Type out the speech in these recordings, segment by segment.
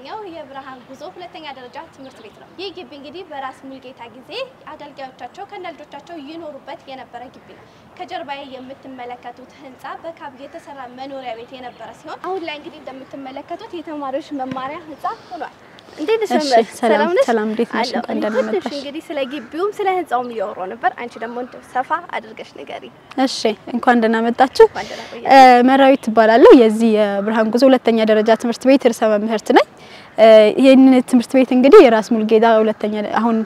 የሚገኘው የብርሃን ጉዞ ሁለተኛ ደረጃ ትምህርት ቤት ነው። ይህ ግቢ እንግዲህ በራስ ሙልጌታ ጊዜ አገልጋዮቻቸው ከነ ልጆቻቸው ይኖሩበት የነበረ ግቢ ነው። ከጀርባዬ የምትመለከቱት ህንፃ በካብ የተሰራ መኖሪያ ቤት የነበረ ሲሆን አሁን ላይ እንግዲህ እንደምትመለከቱት የተማሪዎች መማሪያ ህንፃ ሆኗል። እንዴት ነሽ? ሰላም? ሰላም፣ እንዴት እንግዲህ ስለ ግቢውም ስለ ህንፃውም እያወራሁ ነበር። አንቺ ደግሞ እንደው ሰፋ አድርገሽ ንገሪ። እሺ እንኳን ደህና መጣችሁ። መራዊት ትባላለሁ። የዚህ የብርሃን ጉዞ ሁለተኛ ደረጃ ትምህርት ቤት ርዕሰ መምህርት ነኝ። እ፣ ይህንን ትምህርት ቤት እንግዲህ የራስ ሙልጌታ ሁለተኛ አሁን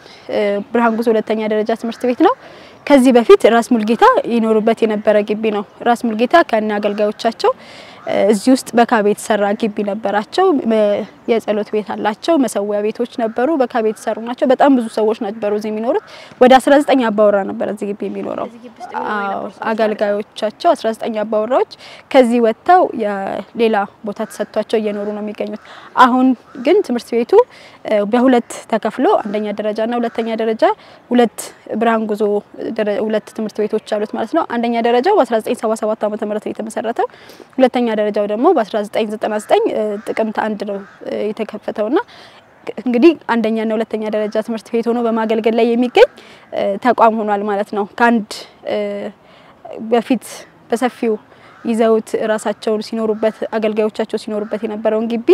ብርሃን ጉዞ ሁለተኛ ደረጃ ትምህርት ቤት ነው። ከዚህ በፊት ራስ ሙልጌታ ይኖሩበት የነበረ ግቢ ነው። ራስ ሙልጌታ ከነ አገልጋዮቻቸው እዚህ ውስጥ በካብ የተሰራ ግቢ ነበራቸው። የጸሎት ቤት አላቸው። መሰዊያ ቤቶች ነበሩ። በካብ የተሰሩ ናቸው። በጣም ብዙ ሰዎች ነበሩ እዚህ የሚኖሩት። ወደ 19 አባወራ ነበር እዚህ ግቢ የሚኖረው። አገልጋዮቻቸው 19 አባወራዎች ከዚህ ወጥተው የሌላ ቦታ ተሰጥቷቸው እየኖሩ ነው የሚገኙት። አሁን ግን ትምህርት ቤቱ በሁለት ተከፍሎ አንደኛ ደረጃ እና ሁለተኛ ደረጃ ሁለት ብርሃን ጉዞ ሁለት ትምህርት ቤቶች አሉት ማለት ነው። አንደኛ ደረጃው በ1977 ዓመተ ምህረት ነው የተመሰረተው። ሁለተኛ ደረጃው ደግሞ በ1999 እ፣ ጥቅምት አንድ ነው እ፣ የተከፈተውና እንግዲህ አንደኛና ሁለተኛ ደረጃ ትምህርት ቤት ሆኖ በማገልገል ላይ የሚገኝ ተቋም ሆኗል ማለት ነው። ከአንድ በፊት በሰፊው ይዘውት ራሳቸውን ሲኖሩበት አገልጋዮቻቸው ሲኖሩበት የነበረውን ግቢ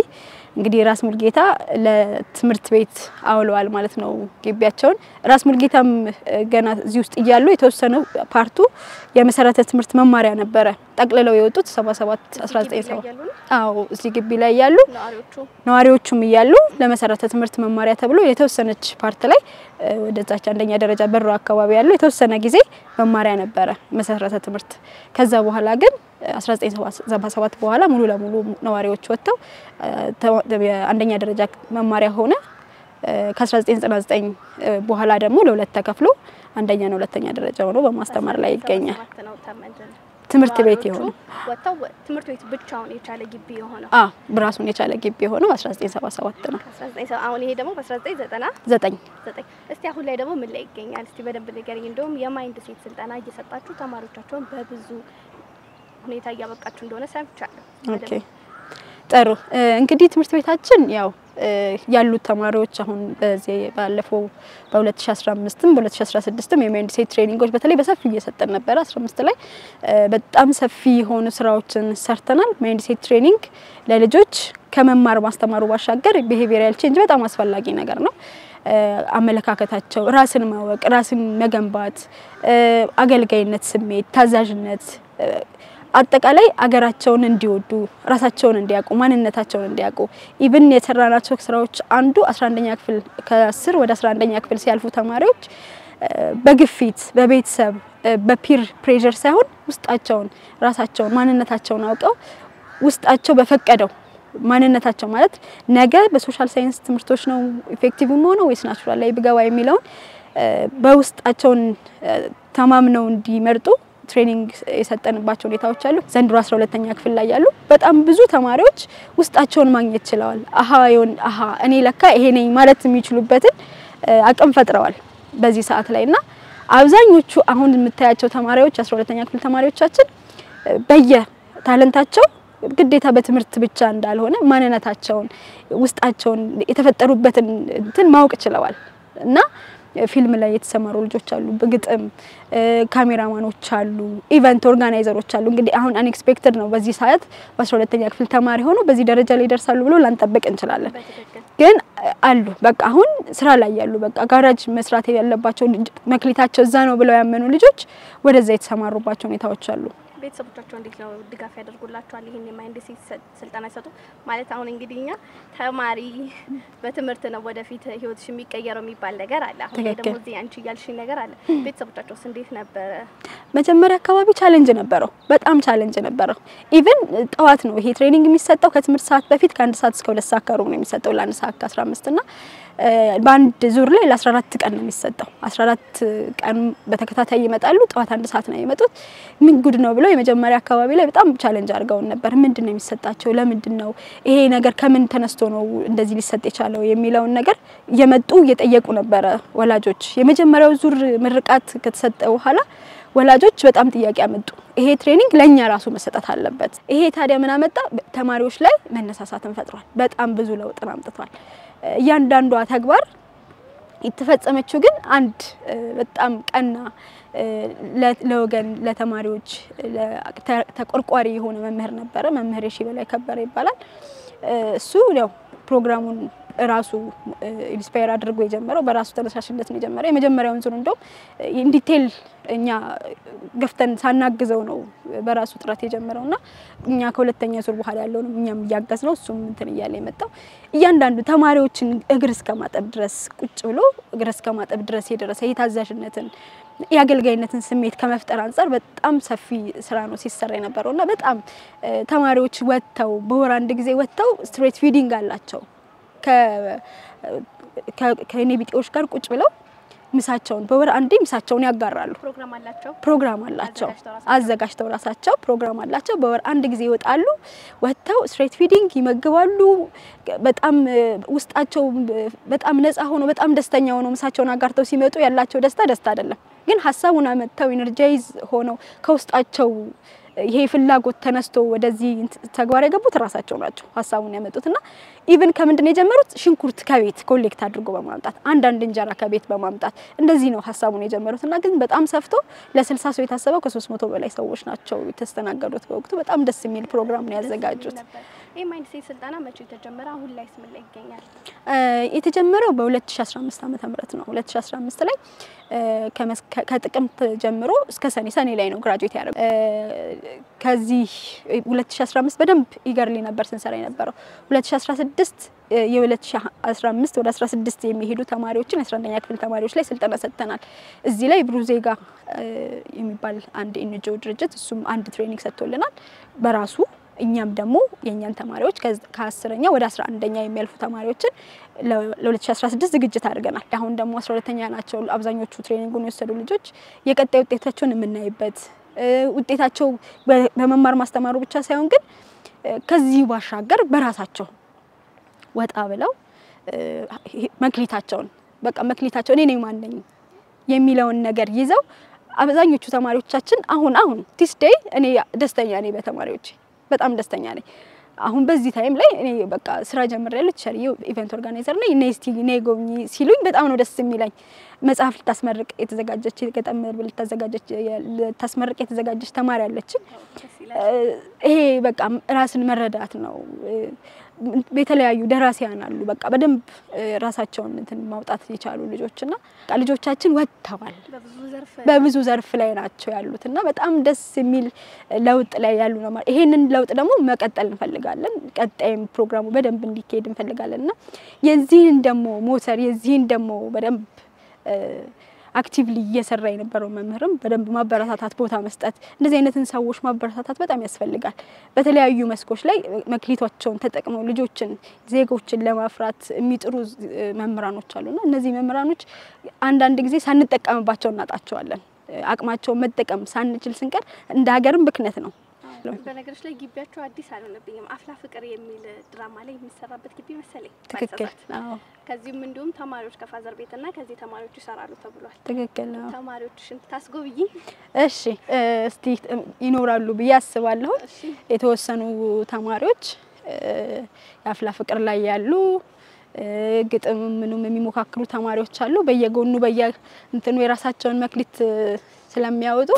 እንግዲህ ራስ ሙልጌታ ለትምህርት ቤት አውለዋል ማለት ነው ግቢያቸውን። ራስ ሙልጌታም ገና እዚህ ውስጥ እያሉ የተወሰነው ፓርቱ የመሰረተ ትምህርት መማሪያ ነበረ ጠቅልለው የወጡት 77 1970 ያሉ ነው አዎ እዚህ ግቢ ላይ ያሉ ነዋሪዎቹ ነዋሪዎቹም እያሉ ለመሰረተ ትምህርት መማሪያ ተብሎ የተወሰነች part ላይ ወደዛች አንደኛ ደረጃ በሮ አካባቢ ያለው የተወሰነ ጊዜ መማሪያ ነበረ መሰረተ ትምህርት። ከዛ በኋላ ግን እ፣ 1977 በኋላ ሙሉ ለሙሉ ነዋሪዎች ወጥተው የአንደኛ ደረጃ መማሪያ ሆነ። እ፣ ከ1999 እ፣ በኋላ ደግሞ ለሁለት ተከፍሎ አንደኛና ሁለተኛ ደረጃ ሆኖ በማስተማር ላይ ይገኛል። ትምህርት ቤት ነዋሪዎቹ የሆነው ወጥተው ወ- ትምህርት ቤት ብቻውን የቻለ ግቢ የሆነው አ ራሱን የቻለ ግቢ የሆነው 1977 ነው። 19 አሁን ይሄ ደግሞ በ1990 ዘጠኝ ዘጠኝ እስቲ አሁን ላይ ደግሞ ምን ላይ ይገኛል? እስቲ በደንብ ንገረኝ። እንደውም የ mind set ስልጠና እየሰጣችሁ ተማሪዎቻቸውን በብዙ ሁኔታ እያበቃችሁ እንደሆነ ሰምቻለሁ። okay ጥሩ እንግዲህ ትምህርት ቤታችን ያው ያሉት ተማሪዎች አሁን በዚህ ባለፈው በ2015ም በ2016ም የ mind set training ኦች በተለይ በሰፊው እየሰጠን ነበረ። 15 ላይ በጣም ሰፊ የሆኑ ስራዎችን ሰርተናል። mind training ለልጆች ከመማር ማስተማሩ ባሻገር behavioral change በጣም አስፈላጊ ነገር ነው። አመለካከታቸው፣ ራስን ማወቅ፣ ራስን መገንባት፣ አገልጋይነት ስሜት፣ ታዛዥነት አጠቃላይ አገራቸውን እንዲወዱ ራሳቸውን እንዲያውቁ ማንነታቸውን እንዲያውቁ even የሰራናቸው ስራዎች አንዱ 11ኛ ክፍል ከ10 ወደ 11ኛ ክፍል ሲያልፉ ተማሪዎች በግፊት በቤተሰብ በ peer pressure ሳይሆን ውስጣቸውን ራሳቸውን ማንነታቸውን አውቀው ውስጣቸው በፈቀደው ማንነታቸው ማለት ነገ በ social science ትምህርቶች ነው effective ሆነው ወይስ natural ላይ ብገባ የሚለውን በውስጣቸውን ተማምነው እንዲመርጡ training የሰጠንባቸው ሁኔታዎች አሉ። ዘንድሮ 12ኛ ክፍል ላይ ያሉ በጣም ብዙ ተማሪዎች ውስጣቸውን ማግኘት ችለዋል። አሀ አሀ እኔ ለካ ይሄ ነኝ ማለት የሚችሉበትን አቅም ፈጥረዋል በዚህ ሰዓት ላይ እና አብዛኞቹ አሁን የምታያቸው ተማሪዎች 12ኛ ክፍል ተማሪዎቻችን በየ talent ኣቸው ግዴታ በትምህርት ብቻ እንዳልሆነ ማንነታቸውን ውስጣቸውን የተፈጠሩበትን እንትን ማወቅ ችለዋል እና ፊልም ላይ የተሰማሩ ልጆች አሉ፣ በግጥም ካሜራማኖች አሉ፣ event organizer ኦች አሉ። እንግዲህ አሁን unexpected ነው በዚህ ሰዓት በ12ኛ ክፍል ተማሪ ሆኖ በዚህ ደረጃ ላይ ይደርሳሉ ብሎ ላንጠብቅ እንችላለን። ግን አሉ በቃ አሁን ስራ ላይ ያሉ በቃ ጋራጅ መስራት ያለባቸው መክሊታቸው እዛ ነው ብለው ያመኑ ልጆች ወደዛ የተሰማሩባቸው ሁኔታዎች አሉ። ቤተሰቦቻቸው እንዴት ነው ድጋፍ ያደርጉላቸዋል? ይህን የማይንድ ሴት ስልጠና ይሰጡ ማለት አሁን እንግዲህ እኛ ተማሪ በትምህርት ነው ወደፊት ህይወትሽ የሚቀየረው የሚባል ነገር አለ። አሁን ደግሞ እዚህ አንቺ እያልሽኝ ነገር አለ። ቤተሰቦቻቸውስ እንዴት ነበረ? መጀመሪያ አካባቢ challenge ነበረው፣ በጣም challenge ነበረው። even ጠዋት ነው ይሄ training የሚሰጠው ከትምህርት ሰዓት በፊት ከአንድ ሰዓት እስከ ሁለት ሰዓት ከሩብ ነው የሚሰጠው ለአንድ ሰዓት ከአስራ አምስት እና በአንድ ዙር ላይ ለ14 ቀን ነው የሚሰጠው። 14 ቀን በተከታታይ ይመጣሉ። ጠዋት አንድ ሰዓት ነው የሚመጡት። ምን ጉድ ነው ብለው የመጀመሪያ አካባቢ ላይ በጣም challenge አድርገውን ነበር። ምንድን ነው የሚሰጣቸው? ለምንድን ነው ይሄ ነገር ከምን ተነስቶ ነው እንደዚህ ሊሰጥ የቻለው የሚለውን ነገር እየመጡ እየጠየቁ ነበረ ወላጆች። የመጀመሪያው ዙር ምርቃት ከተሰጠ በኋላ ወላጆች በጣም ጥያቄ አመጡ። ይሄ training ለእኛ ራሱ መሰጠት አለበት። ይሄ ታዲያ ምን አመጣ? ተማሪዎች ላይ መነሳሳትን ፈጥሯል። በጣም ብዙ ለውጥን አምጥቷል። እያንዳንዷ ተግባር የተፈጸመችው ግን አንድ በጣም ቀና ለወገን ለተማሪዎች ተቆርቋሪ የሆነ መምህር ነበረ። መምህር የሺ በላይ ከበረ ይባላል። እሱ ያው ፕሮግራሙን ራሱ inspire አድርጎ የጀመረው በራሱ ተነሳሽነት ነው የጀመረው። የመጀመሪያውን ዙር እንደውም in detail እኛ ገፍተን ሳናግዘው ነው በራሱ ጥረት የጀመረው እና እኛ ከሁለተኛ ዙር በኋላ ያለውንም እኛም እያገዝን ነው እሱም እንትን እያለ የመጣው እያንዳንዱ ተማሪዎችን እግር እስከ ማጠብ ድረስ ቁጭ ብሎ እግር እስከ ማጠብ ድረስ የደረሰ የታዛዥነትን የአገልጋይነትን ስሜት ከመፍጠር አንጻር በጣም ሰፊ ስራ ነው ሲሰራ የነበረው እና በጣም ተማሪዎች ወጥተው በወር አንድ ጊዜ ወጥተው street feeding አላቸው ከኔቢጤዎች ጋር ቁጭ ብለው ምሳቸውን በወር አንዴ ምሳቸውን ያጋራሉ። ፕሮግራም አላቸው አዘጋጅተው ራሳቸው ፕሮግራም አላቸው። በወር አንድ ጊዜ ይወጣሉ። ወጥተው street feeding ይመግባሉ። በጣም ውስጣቸው በጣም ነፃ ሆኖ በጣም ደስተኛ ሆኖ ምሳቸውን አጋርተው ሲመጡ ያላቸው ደስታ ደስታ አይደለም፣ ግን ሀሳቡን አምጥተው energize ሆነው ከውስጣቸው ይሄ ፍላጎት ተነስቶ ወደዚህ ተግባር የገቡት ራሳቸው ናቸው ሀሳቡን ያመጡት እና even ከምንድን ነው የጀመሩት? ሽንኩርት ከቤት collect አድርጎ በማምጣት አንዳንድ እንጀራ ከቤት በማምጣት እንደዚህ ነው ሀሳቡን የጀመሩት እና ግን በጣም ሰፍቶ ለስልሳ ሰው የታሰበው ከሶስት መቶ በላይ ሰዎች ናቸው የተስተናገዱት። በወቅቱ በጣም ደስ የሚል ፕሮግራም ነው ያዘጋጁት። ይህ mind set ስልጠና መቼ የተጀመረ? አሁን ላይ ስ ምን ላይ ይገኛል? የተጀመረው በ2015 ዓመተ ምህረት ነው። 2015 ላይ ከጥቅምት ጀምሮ እስከ ሰኔ ሰኔ ላይ ነው graduate ያደረጉ። ከዚህ 2015 በደንብ eagerly ነበር ስንሰራ የነበረው 2016 የ2015 ወደ 16 የሚሄዱ ተማሪዎችን 11ኛ ክፍል ተማሪዎች ላይ ስልጠና ሰጥተናል። እዚህ ላይ ብሩ ዜጋ የሚባል አንድ NGO ድርጅት እሱም አንድ training ሰጥቶልናል በራሱ እኛም ደግሞ የእኛን ተማሪዎች ከአስረኛ ወደ አስራ አንደኛ የሚያልፉ ተማሪዎችን ለ2016 ዝግጅት አድርገናል። አሁን ደግሞ 12ተኛ ናቸው አብዛኞቹ training ኡን የወሰዱ ልጆች የቀጣይ ውጤታቸውን የምናይበት ውጤታቸው በመማር ማስተማሩ ብቻ ሳይሆን ግን ከዚህ ባሻገር በራሳቸው ወጣ ብለው መክሊታቸውን በቃ መክሊታቸው እኔ ነኝ የሚለውን ነገር ይዘው አብዛኞቹ ተማሪዎቻችን አሁን አሁን these days እኔ ደስተኛ ነኝ በተማሪዎች በጣም ደስተኛ ነኝ። አሁን በዚህ time ላይ እኔ በቃ ስራ ጀምሬያለሁ። ቸርዬ event organizer ነኝ። ነይ እስቲ ጎብኚ ሲሉኝ በጣም ነው ደስ የሚለኝ። መጽሐፍ ልታስመርቅ የተዘጋጀች ግጥም ልታዘጋጅ ልታስመርቅ የተዘጋጀች ተማሪ አለችኝ። ይሄ በቃ ራስን መረዳት ነው። የተለያዩ ደራሲያን አሉ። በቃ በደንብ ራሳቸውን እንትን ማውጣት የቻሉ ልጆችና ልጆቻችን ወጥተዋል። በብዙ ዘርፍ ላይ ናቸው ያሉት እና በጣም ደስ የሚል ለውጥ ላይ ያሉ ነው። ይሄንን ለውጥ ደግሞ መቀጠል እንፈልጋለን። ቀጣይም ፕሮግራሙ በደንብ እንዲካሄድ እንፈልጋለን እና የዚህን ደግሞ ሞተር የዚህን ደግሞ በደንብ actively እየሰራ የነበረው መምህርም በደንብ ማበረታታት ቦታ መስጠት እንደዚህ አይነትን ሰዎች ማበረታታት በጣም ያስፈልጋል። በተለያዩ መስኮች ላይ መክሊቷቸውን ተጠቅመው ልጆችን ዜጎችን ለማፍራት የሚጥሩ መምህራኖች አሉና እነዚህ መምህራኖች አንዳንድ ጊዜ ሳንጠቀምባቸው እናጣቸዋለን። አቅማቸውን መጠቀም ሳንችል ስንቀር እንደ ሀገርም ብክነት ነው። በነገሮች ላይ ግቢያቸው አዲስ አልሆነብኝም። አፍላ ፍቅር የሚል ድራማ ላይ የሚሰራበት ግቢ መሰለኝ። ትክክል። አዎ ከዚህም እንዲሁም ተማሪዎች ከፋዘር ቤትና ከዚህ ተማሪዎች ይሰራሉ ተብሏል። ትክክል። አዎ ተማሪዎችሽን ታስጎብኝ። እሺ እስቲ ይኖራሉ ብዬ አስባለሁ። የተወሰኑ ተማሪዎች የአፍላ ፍቅር ላይ ያሉ ግጥም ምኑም የሚሞካክሩ ተማሪዎች አሉ። በየጎኑ በየ እንትኑ የራሳቸውን መክሊት ስለሚያወጡ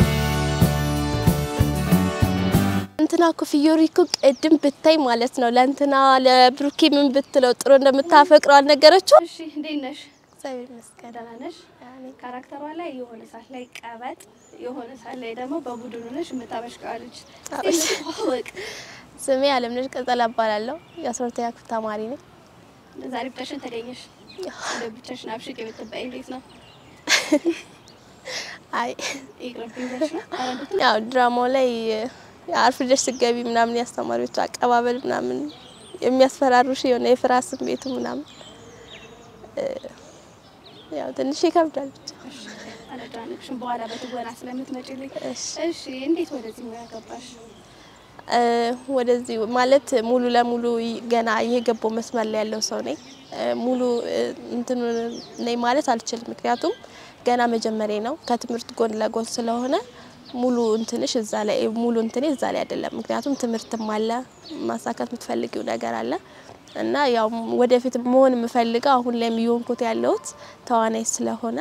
እንትና እኮ ፊዮሪ እኮ ቅድም ብታይ ማለት ነው ለእንትና ለብሩኬ ምን ብትለው ጥሩ እንደምታፈቅረው አልነገረችው። እሺ እንዴት ነሽ? እግዚአብሔር ይመስገን። ደህና ነሽ? ካራክተሯ ላይ የሆነ ሰዓት ላይ ቀበጥ፣ የሆነ ሰዓት ላይ ደግሞ በቡድኑ ነሽ የምታበሽቀዋ ልጅ ወቅ ስሜ አለምነሽ ቀጠላ እባላለሁ። የአስራ ሁለተኛ ክፍል ተማሪ ነኝ። ዛሬ ብቻሽን ተገኘሽ? ብቻሽን አብሽቅ የምትባይ እንዴት ነው? አይ? ያው ድራማው ላይ አርፍደሽ ስትገቢ ምናምን የአስተማሪዎች አቀባበል ምናምን የሚያስፈራሩሽ የሆነ የፍርሃት ስሜቱ ምናምን ያው ትንሽ ይከብዳል ብቻ። አልጫነቅሽም በኋላ በትወና ስለምትመጪልኝ። እሺ እሺ እንዴት ወደዚህ ሙያ ገባሽ? ወደዚህ ማለት ሙሉ ለሙሉ ገና እየገባው መስመር ላይ ያለው ሰው ነኝ። ሙሉ እንትን ነኝ ማለት አልችልም። ምክንያቱም ገና መጀመሪያ ነው። ከትምህርት ጎን ለጎን ስለሆነ ሙሉ እንትንሽ እዛ ላይ ሙሉ እንትኔ እዛ ላይ አይደለም። ምክንያቱም ትምህርትም አለ ማሳካት የምትፈልጊው ነገር አለ እና ያው ወደፊት መሆን የምፈልገው አሁን ላይ የሆንኩት ያለሁት ተዋናይ ስለሆነ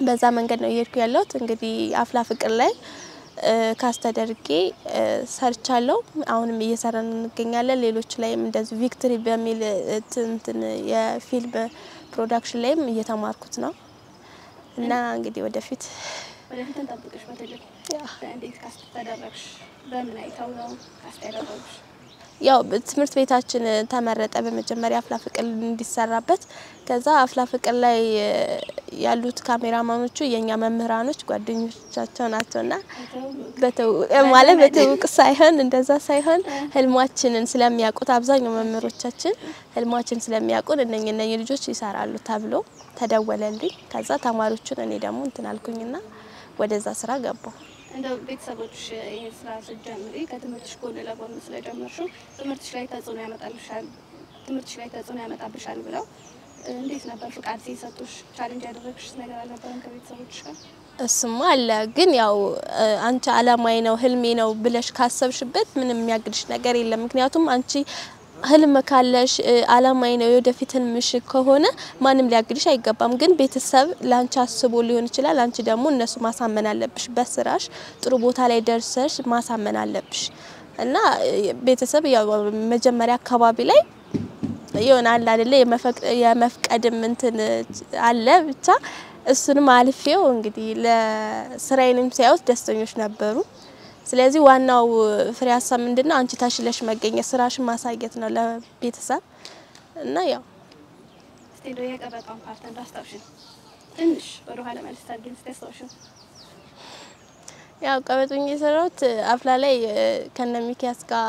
በዛ መንገድ ነው እየሄድኩ ያለሁት። እንግዲህ አፍላ ፍቅር ላይ cast ተደርጌ ሰርቻለሁ። አሁንም እየሰራን እንገኛለን። ሌሎች ላይም እንደዚሁ victory በሚል እንትን የፊልም production ላይም እየተማርኩት ነው እና እንግዲህ ወደፊት ወደፊት እንጠብቅሽ። በትልቅ እንዴት cast ተደረግሽ? በምን አይተው ነው ካስት ያደረጉሽ? ያው ትምህርት ቤታችን ተመረጠ በመጀመሪያ አፍላ ፍቅር እንዲሰራበት። ከዛ አፍላ ፍቅር ላይ ያሉት ካሜራማኖቹ የእኛ መምህራኖች ጓደኞቻቸው ናቸውና ማለት በትውውቅ ሳይሆን እንደዛ ሳይሆን ህልማችንን ስለሚያውቁት አብዛኛው መምህሮቻችን ህልማችን ስለሚያውቁን እነኝ እነኝ ልጆች ይሰራሉ ተብሎ ተደወለልኝ። ከዛ ተማሪዎቹን እኔ ደግሞ እንትን አልኩኝና ወደዛ ስራ ገባሁ። እንደው ቤተሰቦች ይህን ስራ ስትጀምሪ ከትምህርትሽ ጎን ለጎን ስለጀመርሽው ትምህርትሽ ላይ ተጽዕኖ ያመጣልሻል ትምህርትሽ ላይ ተጽዕኖ ያመጣብሻል ብለው እንዴት ነበር ፍቃድ ሲሰጡሽ? challenge ያደረግሽ ነገር አልነበረም ከቤተሰቦችሽ ጋር? እሱማ አለ። ግን ያው አንቺ አላማዬ ነው ህልሜ ነው ብለሽ ካሰብሽበት ምንም የሚያግድሽ ነገር የለም። ምክንያቱም አንቺ ህልም ካለሽ አላማዬ ነው የወደፊት ህልምሽ ከሆነ ማንም ሊያግድሽ አይገባም። ግን ቤተሰብ ለአንቺ አስቦ ሊሆን ይችላል። አንቺ ደግሞ እነሱ ማሳመን አለብሽ። በስራሽ ጥሩ ቦታ ላይ ደርሰሽ ማሳመን አለብሽ እና ቤተሰብ መጀመሪያ አካባቢ ላይ ይሆናል አይደለ የመፍቀድም እንትን አለ ብቻ እሱንም አልፌው እንግዲህ ለስራዬንም ሲያዩት ደስተኞች ነበሩ። ስለዚህ ዋናው ፍሬ ሀሳብ ምንድን ነው? አንቺ ታሽለሽ መገኘት ስራሽን ማሳየት ነው ለቤተሰብ እና ያው እስቲ እንደው የቀረጣውን ፓርት እንዳስታውሽን ትንሽ ወደ ኋላ መልስ ታድርጊን እስቲ አስታውሽን። ያው ቀበጡኝ የሰራሁት አፍላ ላይ ከነ ሚኪያስ ጋር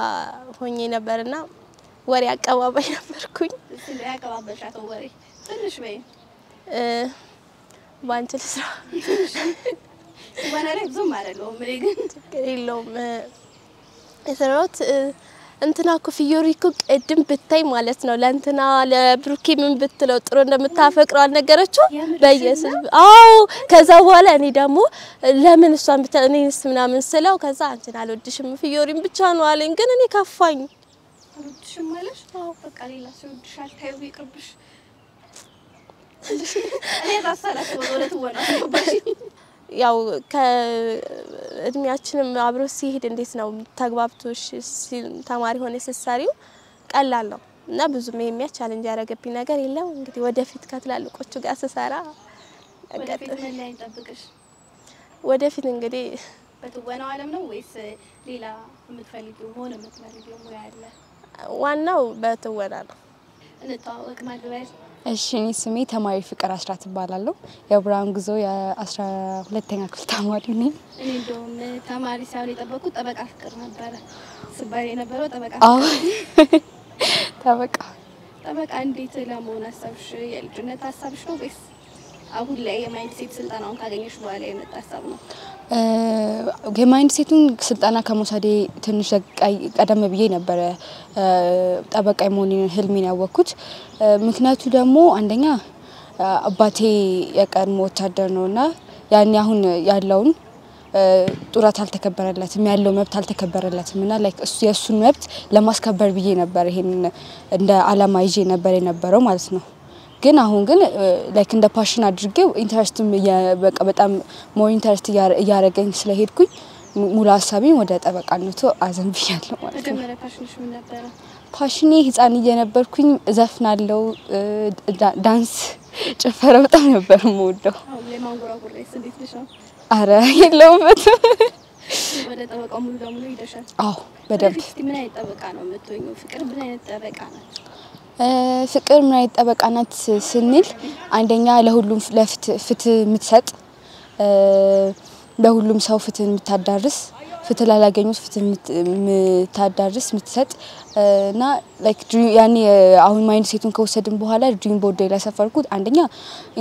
ሆኜ ነበርና ወሬ አቀባባይ ነበርኩኝ። ያቀባበልሻትን ወሬ ትንሽ በይ። ባንቺ ልስራ ትወና ላይ ብዙም አይደለሁም እኔ ግን ችግር የለውም። የሰራሁት እንትና እኮ ፊዮሪ እኮ ቅድም ብታይ ማለት ነው ለእንትና ለብሩኬ ምን ብትለው ጥሩ እንደምታፈቅረው አልነገረችው በየስ አዎ። ከዛ በኋላ እኔ ደግሞ ለምን እሷን ብታ እኔንስ ምናምን ስለው ከዛ አንቺን አልወድሽም ፊዮሪን ብቻ ነው አለኝ። ግን እኔ ከፋኝ። አልወድሽም አለሽ? በቃ ሌላ ሰው ይወድሻል፣ ታዩ ይቅርብሽ። እኔ ያው ከእድሜያችንም ጋር አብሮ ሲሄድ እንዴት ነው ተግባብቶሽ ተማሪ ሆነ ስትሰሪው ቀላል ነው እና ብዙም የሚያ challenge ያደረገብኝ ነገር የለም። እንግዲህ ወደፊት ከትላልቆቹ ጋር ስሰራ ወደፊት እንግዲህ በትወናው ዓለም ነው ወይስ ሌላ የምትፈልጊው መሆን የምትፈልጊው ሙያ አለ? ዋናው በትወና ነው። እንተዋወቅ ማግበል እሺ እኔ ስሜ ተማሪ ፍቅር አስራት እባላለሁ። የብርሃን ጉዞ የአስራ ሁለተኛ ክፍል ተማሪ ነኝ። እኔ እንደውም ተማሪ ሳይሆን የጠበቁት ጠበቃ ፍቅር ነበረ ስባል የነበረው ጠበቃ ፍቅር። ጠበቃ ጠበቃ እንዴት ለመሆን አሰብሽ? የልጅነት ሀሳብሽ ነው ወይስ አሁን ላይ የማይንድ ስልጠናውን ካገኘሽ በኋላ የመጣ ሀሳብ ነው? የማይንድ ሴቱን ስልጠና ከመውሰዴ ትንሽ ቀደም ብዬ ነበረ ጠበቃ የመሆኔን ህልሜን ያወቅኩት። ምክንያቱ ደግሞ አንደኛ አባቴ የቀድሞ ወታደር ነውና ያኔ አሁን ያለውን ጡረት አልተከበረለትም ያለው መብት አልተከበረለትም እና የእሱን መብት ለማስከበር ብዬ ነበር ይሄን እንደ አላማ ይዤ ነበር የነበረው ማለት ነው። ግን አሁን ግን like እንደ passion አድርጌው interest ም በቃ በጣም more interest እያደረገኝ ስለሄድኩኝ ሙሉ ሀሳቤን ወደ ጠበቃነቱ አዘንብያለሁ ማለት ነው።? ፓሽኔ ህፃን እየነበርኩኝ እዘፍናለሁ፣ ዳ- ዳንስ፣ ጭፈራ በጣም ነበር የምወደው። አረ የለውበትም። ወደ ጠበቃው ሙሉ ለሙሉ ሂደሻል። አዎ በደንብ ምን አይነት ጠበቃ ነው የምትሆኚው? ፍቅር ምን አይነት ጠበቃ ናት? ፍቅር ምን አይነት ጠበቃ ናት ስንል አንደኛ ለሁሉም ፍትህ የምትሰጥ ለሁሉም ሰው ፍትህ የምታዳርስ ፍትህ ላላገኙት ፍትህ የምታዳርስ የምትሰጥ እና ያኔ አሁን mindset ኡን ከወሰድን በኋላ dream board ላይ ያሰፈርኩት አንደኛ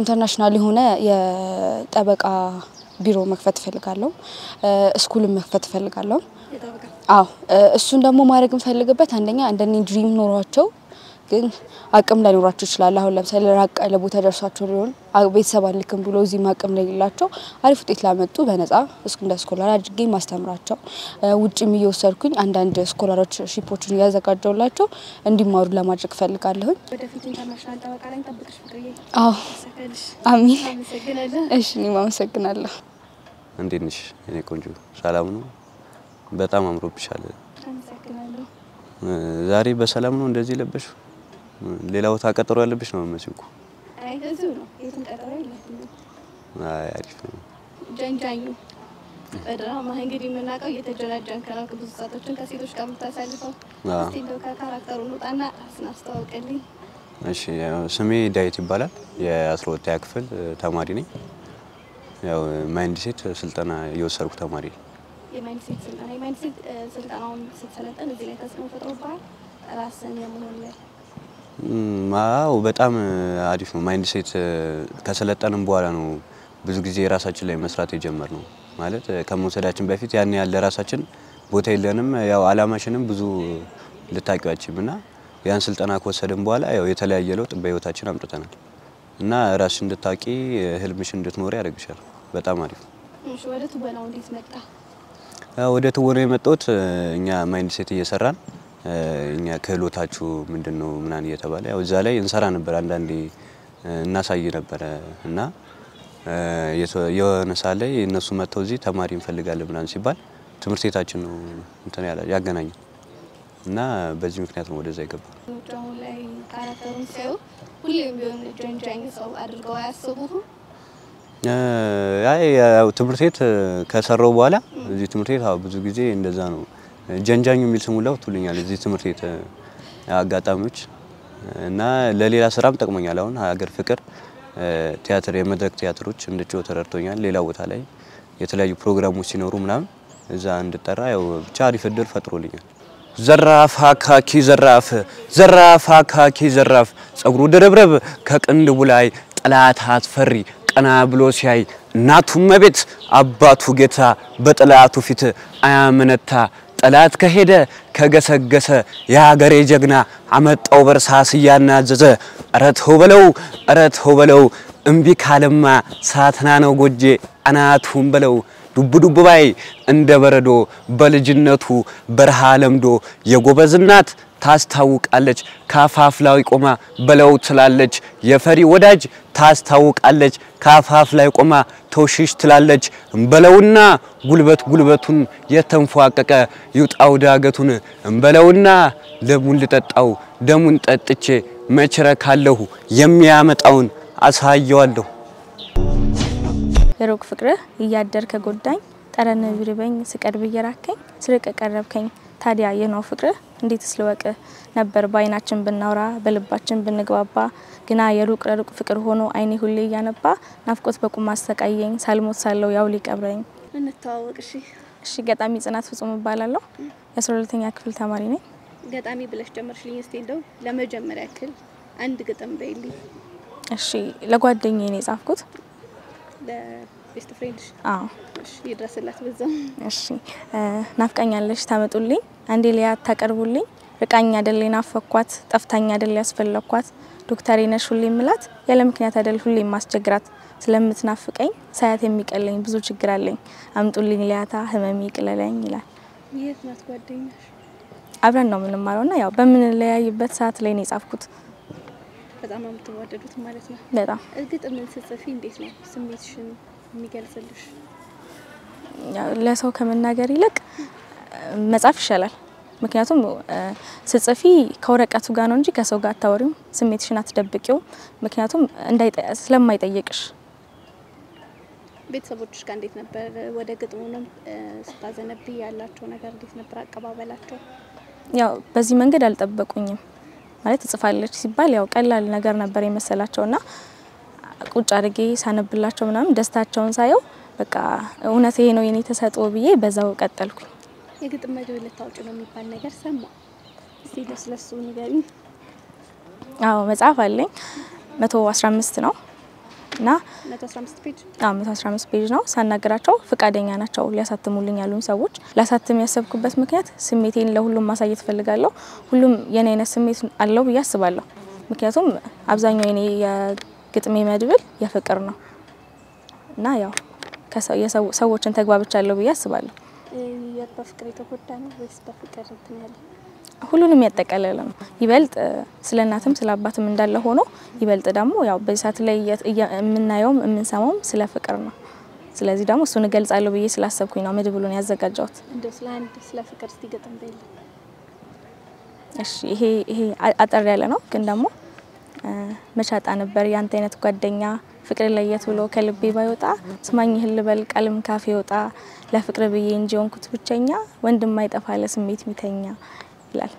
international የሆነ የጠበቃ ቢሮ መክፈት እፈልጋለሁ። school ም መክፈት እፈልጋለሁ። አዎ እሱን ደግሞ ማድረግ የምፈልግበት አንደኛ እንደኔ dream ኖሯቸው ግን አቅም ላይኖራቸው ይችላል። አሁን ለምሳሌ ራቅ ያለ ቦታ ደርሷቸው ሊሆን ቤተሰብ አልክም ብሎ እዚህም አቅም ለሌላቸው አሪፍ ውጤት ላመጡ በነጻ እስኩ እንደ ስኮላር አድርጌ ማስተምራቸው ውጭም እየወሰድኩኝ አንዳንድ ስኮላሮች ሺፖችን እያዘጋጀውላቸው እንዲማሩ ለማድረግ ፈልጋለሁኝ። አዎ አሚን። እሺ እኔም አመሰግናለሁ። እንዴት ነሽ የኔ ቆንጆ? ሰላም ነው? በጣም አምሮብሻል። ዛሬ በሰላም ነው እንደዚህ ለበሽ? ሌላ ቦታ ቀጠሮ ያለብሽ ነው መቼ እኮ። አይ እዚሁ ነው፣ የትም ቀጠሮ የለብኝም። አይ አሪፍ ነው። ጀንጃኙ በድራማ እንግዲህ የምናውቀው እየተጀናጀንክ ነው፣ ብዙ ሰዓቶችን ከሴቶች ጋር የምታሳልፈው። እስቲ እንደው ከካራክተሩ እንውጣና ራስን አስተዋውቅልኝ። እሺ ስሜ ዳዊት ይባላል። የአስራ ሁለተኛ ክፍል ተማሪ ነኝ። ያው mindset ስልጠና እየወሰድኩ ተማሪ ነኝ። የ mindset ስልጠና የ mindset እ፣ ስልጠናውን ስትሰለጠን እዚህ ላይ ተጽዕኖ ፈጥሮብሃል? ራስን የመሆን ላይ አዎ በጣም አሪፍ ነው። mindset ከሰለጠንም በኋላ ነው ብዙ ጊዜ ራሳችን ላይ መስራት የጀመርነው ማለት ከመውሰዳችን በፊት ያን ያለ ራሳችን ቦታ የለንም። ያው አላማችንም ብዙ አልታወቀችም እና ያን ስልጠና ከወሰድን በኋላ ያው የተለያየ ለውጥ በህይወታችን አምጥተናል እና ራስሽ እንድታቂ ህልምሽ እንድትኖሪ ያደርግሻል። በጣም አሪፍ ነው። ወደ ትወናው እንዴት መጣ? ወደ ትወና የመጣሁት እኛ ማይንድ ሴት እየሰራን እኛ ክህሎታችሁ ምንድን ነው ምናምን እየተባለ ያው እዛ ላይ እንሰራ ነበር። አንዳንዴ እናሳይ ነበረ እና የሆነ ሰዓት ላይ እነሱ መጥተው እዚህ ተማሪ እንፈልጋለን ምናምን ሲባል ትምህርት ቤታችን ነው እንትን ያለ ያገናኘው እና በዚህ ምክንያት ነው ወደዛ የገባ ሰዎች አሁን ላይ character ኡን ሲያዩ ሁሌም ቢሆን ጀንጃኝ ሰው አድርገው አያስቡትም? አይ ያው ትምህርት ቤት ከሰራው በኋላ እዚህ ትምህርት ቤት ብዙ ጊዜ እንደዛ ነው። ጀንጃኙ የሚል ስሙ ላው ትሉኛል እዚህ ትምህርት ቤት አጋጣሚዎች እና ለሌላ ስራም ጠቅሞኛል። አሁን ሀገር ፍቅር ቲያትር የመድረክ ቲያትሮች እንድጫወት ረድቶኛል። ሌላ ቦታ ላይ የተለያዩ ፕሮግራሞች ሲኖሩ ምናምን እዛ እንድጠራ ያው ብቻ አሪፍ እድል ፈጥሮልኛል። ዘራፍ አካኪ ዘራፍ ዘራፍ አካኪ ዘራፍ ጸጉሩ ድርብርብ ከቅንድቡ ላይ ጠላት አትፈሪ ቀና ብሎ ሲያይ እናቱ መቤት አባቱ ጌታ በጠላቱ ፊት አያመነታ ጠላት ከሄደ ከገሰገሰ የሀገሬ ጀግና አመጣው በርሳስ እያናዘዘ ኧረ ተው በለው ኧረ ተው በለው እምቢ ካለማ ሳትና ነው ጎጄ አናቱን በለው። ዱብ ዱብ ባይ እንደ በረዶ በልጅነቱ በረሃ ለምዶ የጎበዝ እናት ታስታውቃለች ካፋፍ ላይ ቆማ በለው ትላለች። የፈሪ ወዳጅ ታስታውቃለች ካፋፍ ላይ ቆማ ተው ሽሽ ትላለች። እምበለውና ጉልበት ጉልበቱን የተንፏቀቀ ይውጣው ዳገቱን እምበለውና ደሙን ልጠጣው ደሙን ጠጥቼ መችረ ካለሁ የሚያመጣውን አሳየዋለሁ። ሩቅ ፍቅርህ እያደር ከጎዳኝ ጠረን ቢርበኝ ስቀርብ እየራከኝ ስርቅ ቀረብከኝ ታዲያ ይህ ነው ፍቅርህ እንዴት ስለወቅህ ነበር በአይናችን ብናወራ በልባችን ብንግባባ ግና የሩቅ ለሩቅ ፍቅር ሆኖ አይኔ ሁሌ እያነባ ናፍቆት በቁም አሰቃየኝ ሳልሞት ሳለው ያው ሊቀብረኝ። እንተዋወቅ። እሺ፣ እሺ ገጣሚ ጽናት ፍጹም እባላለሁ። የአስራ ሁለተኛ ክፍል ተማሪ ነኝ። ገጣሚ ብለሽ ጀመርሽልኝ። እስቲ እንደው ለመጀመሪያ ያክል አንድ ግጥም በይልኝ እሺ ለጓደኛዬ ነው የጻፍኩት። ለቤስት ፍሬንድሽ። አዎ እሺ፣ ይድረስላት በዛው። እሺ ናፍቃኛለሽ ታመጡልኝ አንዴ ሊያ ታቀርቡልኝ ርቃኝ አደል ናፈኳት ጠፍታኝ አደል ያስፈለኳት ዶክተር ነሽ ሁሌ ምላት ያለ ምክንያት አደል ሁሌ ማስቸግራት ስለምትናፍቀኝ ሳያት የሚቀለኝ ብዙ ችግር አለኝ አምጡልኝ ሊያታ ህመሜ ቅለለኝ ይላል። የት ናት ጓደኛሽ? አብረን ነው የምንማረው ና ያው በምንለያይበት ሰዓት ላይ ነው የጻፍኩት። በጣም የምትዋደዱት ማለት ነው። በጣም ግጥምን ስትጽፊ እንዴት ነው ስሜትሽን የሚገልጽልሽ? ለሰው ከመናገር ይልቅ መጻፍ ይሻላል። ምክንያቱም እ፣ ስትጽፊ ከወረቀቱ ጋር ነው እንጂ ከሰው ጋር አታወሪም፣ ስሜትሽን አትደብቂው። ምክንያቱም ስለማይጠየቅሽ ቤተሰቦችሽ ጋር እንዴት ነበር? ወደ ግጥሙንም ስታዘነብ ያላቸው ነገር እንዴት ነበር? አቀባበላቸው? ያው በዚህ መንገድ አልጠበቁኝም። ማለት ትጽፋለች ሲባል ያው ቀላል ነገር ነበር የመሰላቸው እና ቁጭ አድርጌ ሳነብላቸው ምናምን ደስታቸውን ሳየው በቃ እውነት ይሄ ነው የኔ ተሰጥኦ ብዬ በዛው ቀጠልኩኝ። የግጥም መድብል ልታውጭ ነው የሚባል ነገር ሰማ። እስቲ ደስ ለሱ ንገሪኝ። አዎ መጽሐፍ አለኝ መቶ አስራ አምስት ነው እና 115 ፔጅ አዎ 115 ፔጅ ነው። ሳናገራቸው ፍቃደኛ ናቸው ሊያሳትሙልኝ ያሉኝ ሰዎች። ላሳትም ያሰብኩበት ምክንያት ስሜቴን ለሁሉም ማሳየት ፈልጋለሁ። ሁሉም የኔ አይነት ስሜት አለው ብዬ አስባለሁ። ምክንያቱም አብዛኛው የኔ የግጥሜ መድብል የፍቅር ነው እና ያው ሰዎችን ተግባብቻለሁ ብዬ አስባለሁ። በፍቅር የተጎዳ ነው ወይስ በፍቅር እንትን ያለ? ሁሉንም ያጠቃለለ ነው። ይበልጥ ስለ እናትም ስለ አባትም እንዳለ ሆኖ ይበልጥ ደግሞ ያው በዚህ ሰዓት ላይ የምናየውም የምንሰማውም ስለ ፍቅር ነው። ስለዚህ ደግሞ እሱን እገልጻለሁ ብዬ ስላሰብኩኝ ነው መድብሉን ያዘጋጀሁት። እንደው ስለ አንድ ስለ ፍቅር እስቲ ግጥም በይልኝ። እሺ ይሄ ይሄ አጠር ያለ ነው ግን ደግሞ መቻጣ ነበር ያንተ አይነት ጓደኛ ፍቅር ለየት ብሎ ከልቤ ባይወጣ ስማኝ ይህን ልበል ቃልም ካፌ ወጣ ለፍቅር ብዬ እንጂ ሆንኩት ብቸኛ ወንድም አይጠፋ ለስሜት ሚተኛ ይላል።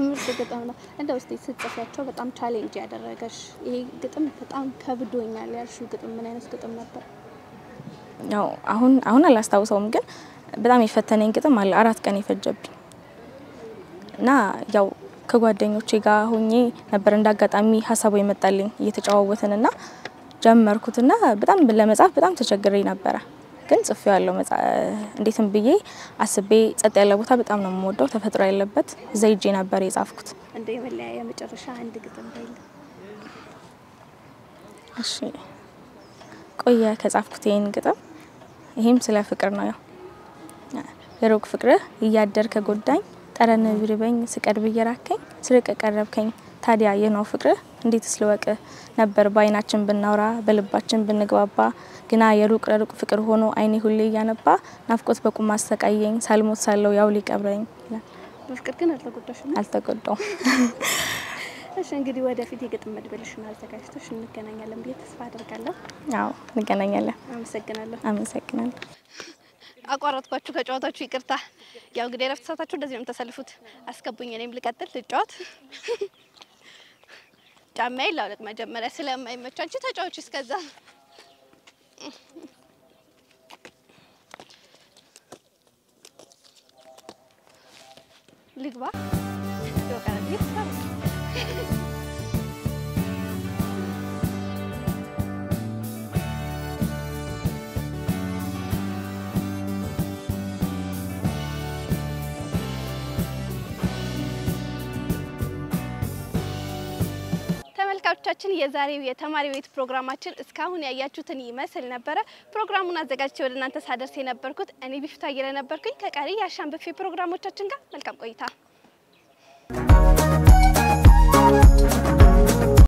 ምርጥ ግጥም ነው። እንደው እስቲ ስትጽፊያቸው በጣም challenge ያደረገሽ ይሄ ግጥም በጣም ከብዶኛል ያልሽው ግጥም ምን አይነት ግጥም ነበር? ያው አሁን አሁን አላስታውሰውም ግን በጣም የፈተነኝ ግጥም አለ አራት ቀን የፈጀብኝ እና ያው ከጓደኞቼ ጋር ሆኜ ነበር እንደ አጋጣሚ ሀሳቡ የመጣልኝ እየተጨዋወትን ና ጀመርኩትና በጣም ለመጻፍ በጣም ተቸግሬ ነበረ። ግን ጽፌ ያለው እንዴትም ብዬ አስቤ ጸጥ ያለ ቦታ በጣም ነው የምወደው ተፈጥሮ ያለበት እዛ ሄጄ ነበር የጻፍኩት። እንደ የመለያያ መጨረሻ አንድ ግጥም በይልኝ። እሺ ቆየ ከጻፍኩት ይህን ግጥም ይህም ስለ ፍቅር ነው። ያው የሩቅ ፍቅርህ እያደር ከጎዳኝ ጠረን ቢርበኝ ስቀርብ እየራከኝ ስርቅ ቀረብከኝ ታዲያ ይህ ነው ፍቅርህ እንዴት ስልወቅህ ነበር በአይናችን ብናውራ በልባችን ብንግባባ ግና የሩቅ ለሩቅ ፍቅር ሆኖ አይኔ ሁሌ እያነባ ናፍቆት በቁም አሰቃየኝ ሳልሞት ሳለው ያው ሊቀብረኝ ይላል። በፍቅር ግን አልተጎዳሽም? አልተጎዳውም። እሺ እንግዲህ ወደፊት የግጥም መድበልሽን አዘጋጅተሽ እንገናኛለን ብዬ ተስፋ አደርጋለሁ። አዎ እንገናኛለን። አመሰግናለሁ። አመሰግናለሁ። አቋረጥኳችሁ ከጨዋታችሁ ይቅርታ። ያው እንግዲህ የረፍት ሰዓታችሁ እንደዚህ ነው የምተሰልፉት። አስገቡኝ፣ እኔም ልቀጥል ልጫወት። ጫማዬን ላውልቅ መጀመሪያ ስለማይመች። አንቺ ተጫዋች እስከዛ ልግባ ተመልካቾቻችን የዛሬው የተማሪ ቤት ፕሮግራማችን እስካሁን ያያችሁትን ይመስል ነበረ። ፕሮግራሙን አዘጋጅቼ ወደ እናንተ ሳደርስ የነበርኩት እኔ ቢፍታ እየለ ነበርኩኝ። ከቀሪ የአሻም ብፌ ፕሮግራሞቻችን ጋር መልካም ቆይታ